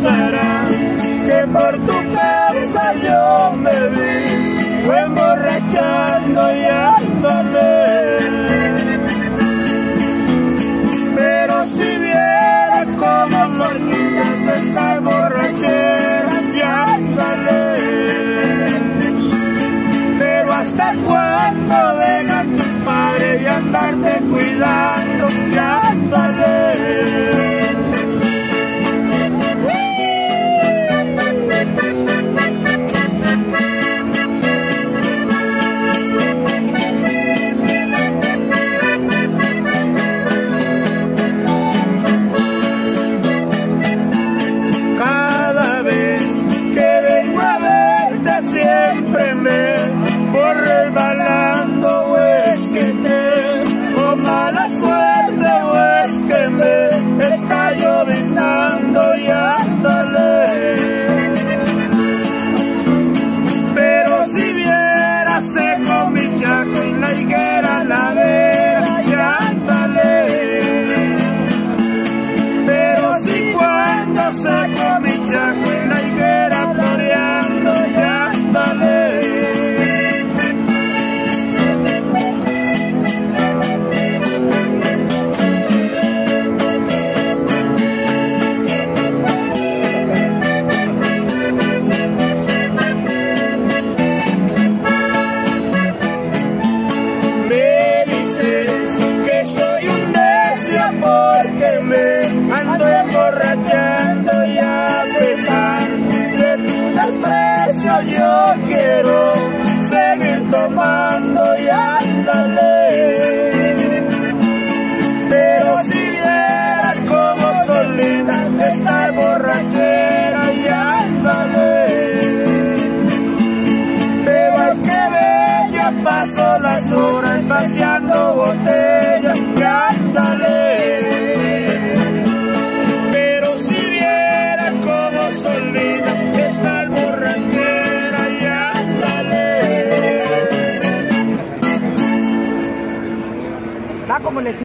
que por tu cabeza yo me vi emborrachando y ándole pero si vieras como florquitas estas borracheras y ándale pero hasta cuándo dejan tus padres de andarte cuidando yo quiero seguir tomando y hasta Pero si vieras como solita estar borrachera y ándale. Pero es que bella paso las horas vaciando botellas. boletín.